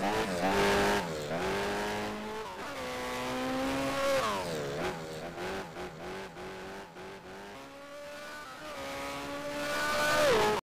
Yeah.